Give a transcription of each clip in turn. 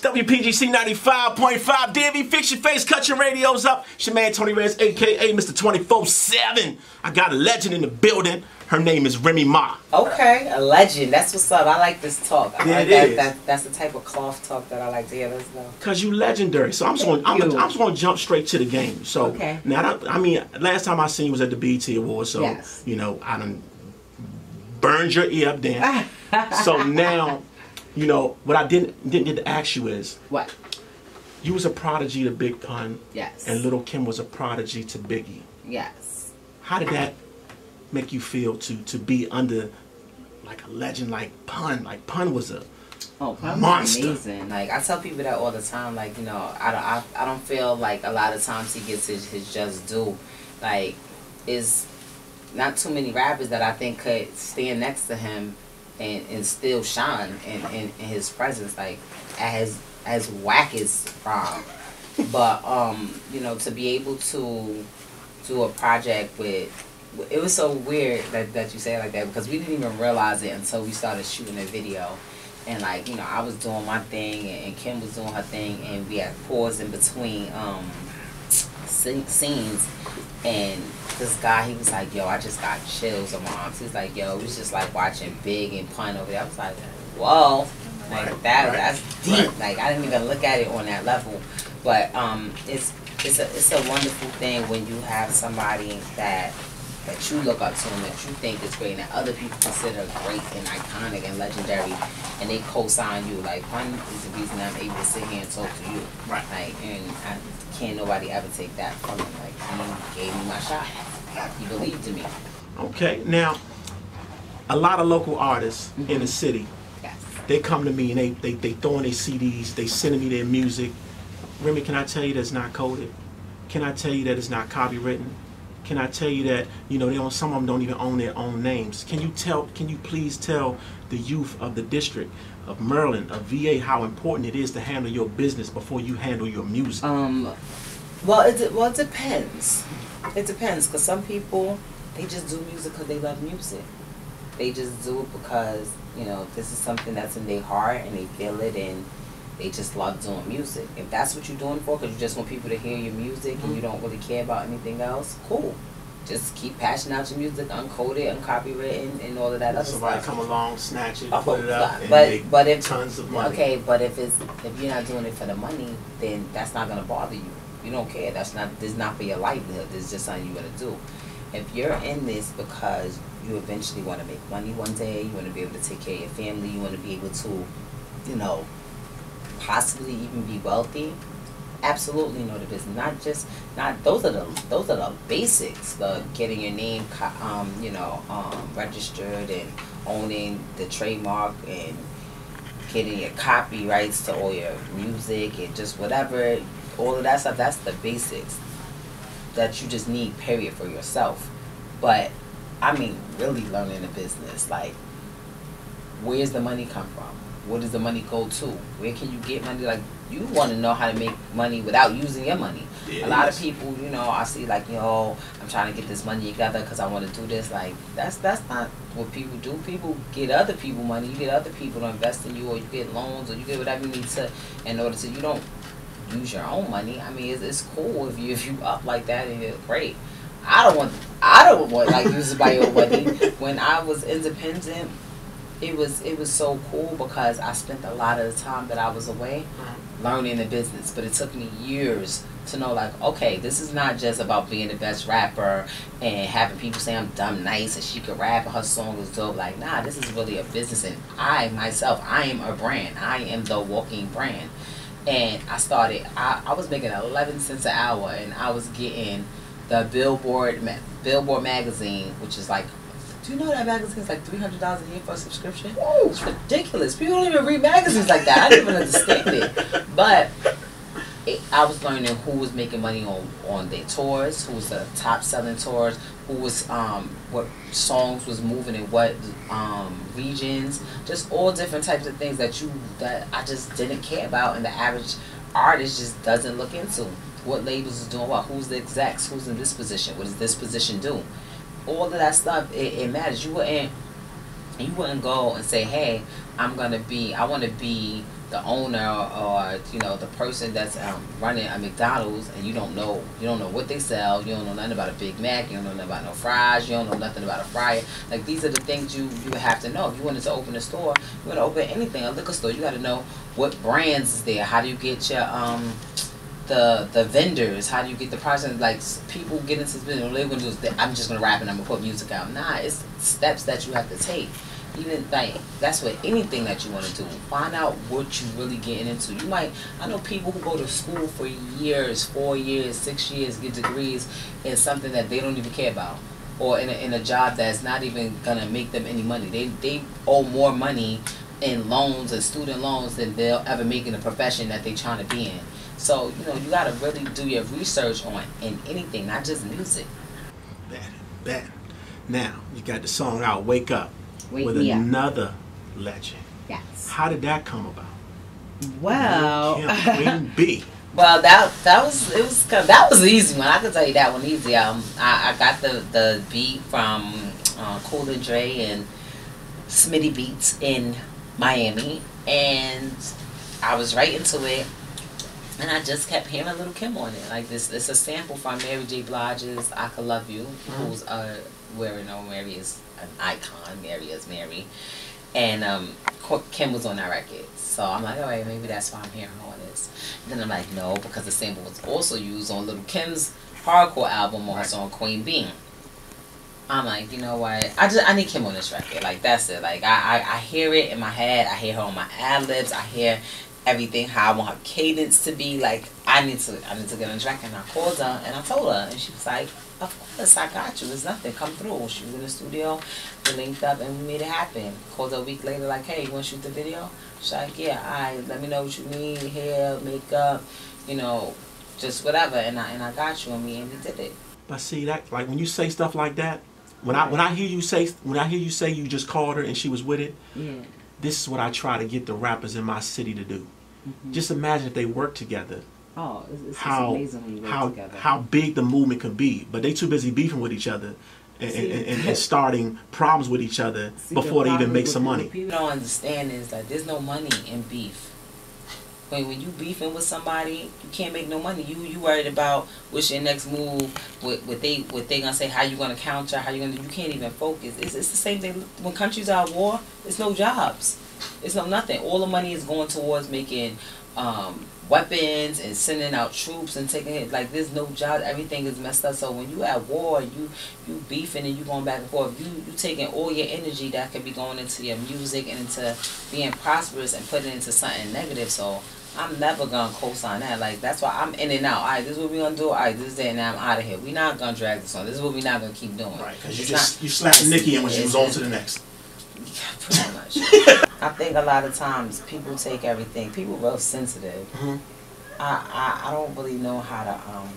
It's WPGC 95.5. DMV Fix Your Face, cut your radios up. It's your man Tony Redz, aka Mr. 24-7. I got a legend in the building. Her name is Remy Ma. Okay, a legend. That's what's up. I like this talk. I like that, that's the type of cloth talk that I like to hear. Let's go. Cause you legendary. So I'm just gonna, I'm, Thank gonna, you. I'm just gonna jump straight to the game. So Okay. now that, I mean, last time I seen you was at the BET Awards. So Yes. you know, I done burned your ear up then. so now, you know, what I didn't didn't get to ask you is, What? you was a prodigy to Big Pun, Yes. and Lil Kim was a prodigy to Biggie. Yes. How did that make you feel to to be under like a legend like Pun? Like Pun was a Oh, Pun Monster. was amazing. Like I tell people that all the time. Like you know, I don't, I, I don't feel like a lot of times he gets his, his just due. Like, is not too many rappers that I think could stand next to him and, and still shine in, in, in his presence. Like as as whack as prom. but um, you know, to be able to do a project with it was so weird that, that you say it like that because we didn't even realize it until we started shooting the video and like you know i was doing my thing and, kim was doing her thing and we had pause in between um scenes. And this guy he was like yo i just got chills on my arms. He's like yo it was just like watching big and pun over there. I was like whoa. Like Right, that right, that's deep. right. like i didn't even look at it on that level. But um it's it's a it's a wonderful thing when you have somebody that that you look up to and that you think is great and that other people consider great and iconic and legendary and they co-sign you like one is the reason I'm able to sit here and talk to you Right. like and I can't nobody ever take that from me like he gave me my shot he believed in me okay. Now, a lot of local artists mm-hmm. in the city yes they come to me and they they they throwing their CDs, they sending me their music. Remy, can I tell you that's not coded? Can I tell you that it's not copywritten? Can I tell you that you know they don't, some of them don't even own their own names? Can you tell? Can you please tell the youth of the district of Maryland, of VA, how important it is to handle your business before you handle your music? Um, well, it well it depends. It depends because some people they just do music because they love music. They just do it because you know this is something that's in their heart and they feel it and they just love doing music. If that's what you're doing for, because you just want people to hear your music and you mm-hmm. don't really care about anything else, cool. Just keep passion out your music, uncoded, uncopywritten, and all of that other Somebody stuff. come along, snatch it, Oh, put it up, but- and but- if- tons of money. Okay, but if it's if you're not doing it for the money, then that's not gonna bother you. You don't care. That's not this is not for your livelihood. This is just something you're gonna do. If you're in this because you eventually want to make money one day, you want to be able to take care of your family, you want to be able to, you know, possibly even be wealthy. Absolutely know the business. Not just not those are the those are the basics. The getting your name, um, you know, um, registered and owning the trademark and getting your copyrights to all your music and just whatever, all of that stuff. That's the basics that you just need, period, for yourself. But I mean, really learning the business. Like, where's the money come from? Where does the money go to? Where can you get money? Like, you want to know how to make money without using your money. Yeah, a lot of people, you know, I see like, yo, I'm trying to get this money together because I want to do this. Like, that's that's not what people do. People get other people money. You get other people to invest in you, or you get loans, or you get whatever you need to in order to. You don't use your own money. I mean, it's, it's cool if you if you up like that and you're great. I don't want I don't want like using my own money. When I was independent, it was it was so cool because I spent a lot of the time that I was away learning the business. But it took me years to know like, okay, this is not just about being the best rapper and having people say I'm dumb nice and she could rap and her song is dope. Like, nah, this is really a business and I myself, I am a brand. I am the walking brand. And I started I, I was making eleven cents an hour and I was getting the Billboard Billboard magazine, which is like do you know that magazine is like three hundred dollars a year for a subscription? It's ridiculous. People don't even read magazines like that. I don't even understand it. But it, I was learning who was making money on on their tours, who was the top selling tours, who was um what songs was moving in what um regions, just all different types of things that you that I just didn't care about, and the average artist just doesn't look into. What labels is doing what? Who's the execs? Who's in this position? What does this position do? All of that stuff it, it matters. You wouldn't you wouldn't go and say, "Hey, I'm gonna be. I want to be the owner or you know the person that's um, running a McDonald's and you don't know you don't know what they sell you don't know nothing about a Big Mac you don't know nothing about no fries you don't know nothing about a fryer like these are the things you you have to know if you wanted to open a store you want to open anything a liquor store you got to know what brands is there how do you get your um the the vendors how do you get the person like people get into this business they're gonna do I'm just gonna rap and I'm gonna put music out nah it's steps that you have to take even like that's what anything that you want to do. Find out what you really getting into. You might I know people who go to school for years, four years, six years, get degrees in something that they don't even care about, or in a, in a job that's not even gonna make them any money. They they owe more money in loans and student loans than they'll ever make in the profession that they're trying to be in. So you know you gotta really do your research on in anything, not just music. Bad, bad. Now you got the song out, "Wake Up." Wake with me up. another legend. Yes. How did that come about? Well, Queen B. Well, that that was it was that was an easy one. I can tell you that one easy. Um, I, I got the the beat from uh, Cool and Dre and Smitty Beats in Miami, and I was right into it, and I just kept hearing Lil Kim on it. Like this, it's a sample from Mary J. Blige's "I Could Love You," who's uh, where you know Mary is an icon. Mary is Mary, and um, Kim was on that record. So I'm like, all right, maybe that's why I'm hearing all this. then I'm like, no, because the sample was also used on Lil Kim's hardcore album, also right. on Queen Bee. I'm like, you know what? I just I need Kim on this record. Like that's it. Like I, I, I hear it in my head. I hear her on my ad libs. I hear everything how I want her cadence to be. Like I need to I need to get on track. And I called her and I told her, and she was like, of course I got you. It's nothing. Come through. She was in the studio. We linked up and we made it happen. Called her a week later, like, hey, you want to shoot the video? She's like, yeah. I right, let me know what you need. Hair, makeup, you know, just whatever. And I and I got you and me and we did it. But see that like when you say stuff like that, when I when I hear you say when I hear you say you just called her and she was with it, yeah. This is what I try to get the rappers in my city to do. Mm-hmm. Just imagine if they work together. Oh, it's, it's how, amazing when you work how, together. How big the movement could be, but they too busy beefing with each other. And, See, and, and, starting problems with each other See, before the they even make some money. people don't understand is that there's no money in beef. When, when you beefing with somebody, you can't make no money. You you worried about what's your next move, what, what they what they gonna say, how you gonna counter, how you gonna you can't even focus. It's, it's the same thing when countries are at war. It's no jobs. It's no nothing. All the money is going towards making um, weapons and sending out troops and taking it like there's no job everything is messed up so when you at war you you beefing and you going back and forth you you taking all your energy that could be going into your music and into being prosperous and putting it into something negative so I'm never gonna co-sign that. Like that's why I'm in and out. All right, this is what we gonna do. All right, this is it. and I'm out of here. We not gonna drag this on. This is what we not gonna keep doing. Right, because you just not, you slapped Nicki and when she was on to the next. Yeah, pretty much. I think a lot of times people take everything. People are real sensitive. Mm-hmm. I, I I don't really know how to um.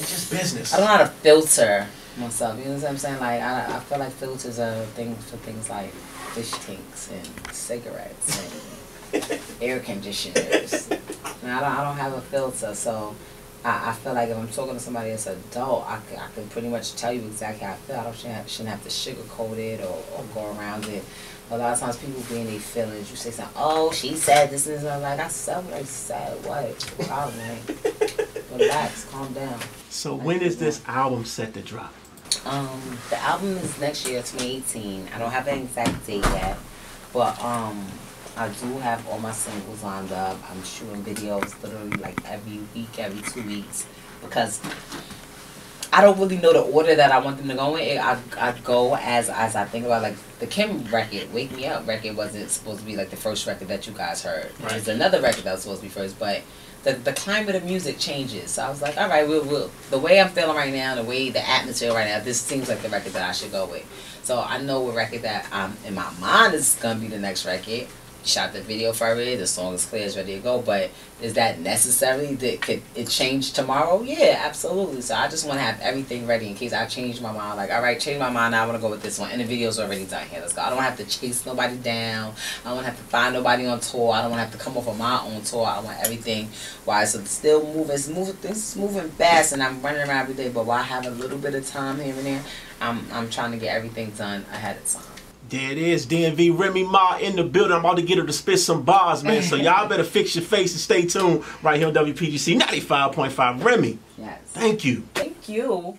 It's just business. I don't know how to filter myself. You know what I'm saying? Like I I feel like filters are things for things like fish tanks and cigarettes and air conditioners. And I don't I don't have a filter, so. I, I feel like if I'm talking to somebody that's adult, I, can, I can pretty much tell you exactly how I feel. I don't shouldn't have, shouldn't have to sugarcoat it or, or go around it. A lot of times people be in their feelings. You say something, oh, she said this and this. I'm like, I I said. What? Problem, man. Relax, calm down. So when is this album set to drop? Um, the album is next year, 2018. I don't have an exact date yet, but um, I do have all my singles lined up. I'm shooting videos literally like every week, every two weeks, because I don't really know the order that I want them to go in. I I go as as I think about like the Kim record, Wake Me Up record wasn't supposed to be like the first record that you guys heard. Right. It's another record that was supposed to be first, but the the climate of music changes. So I was like, all right, we'll, we'll the way I'm feeling right now, the way the atmosphere right now, this seems like the record that I should go with. So I know what record that I'm in my mind is gonna be the next record shot the video for it. The song is clear, it's ready to go. But is that necessarily That could it change tomorrow? Yeah, absolutely. So I just want to have everything ready in case I change my mind. Like, all right, change my mind. I want to go with this one, and the video's already done. Here, let's go. I don't have to chase nobody down. I don't have to find nobody on tour. I don't want to have to come off of my own tour. I want everything. Why? So it's still moving. It's moving. Moving fast, and I'm running around every day. But while I have a little bit of time here and there, I'm I'm trying to get everything done ahead of time. There it is, DMV Remy Ma in the building. I'm about to get her to spit some bars, man. So y'all better fix your face and stay tuned right here on WPGC 95.5. Remy. Yes. Thank you. Thank you.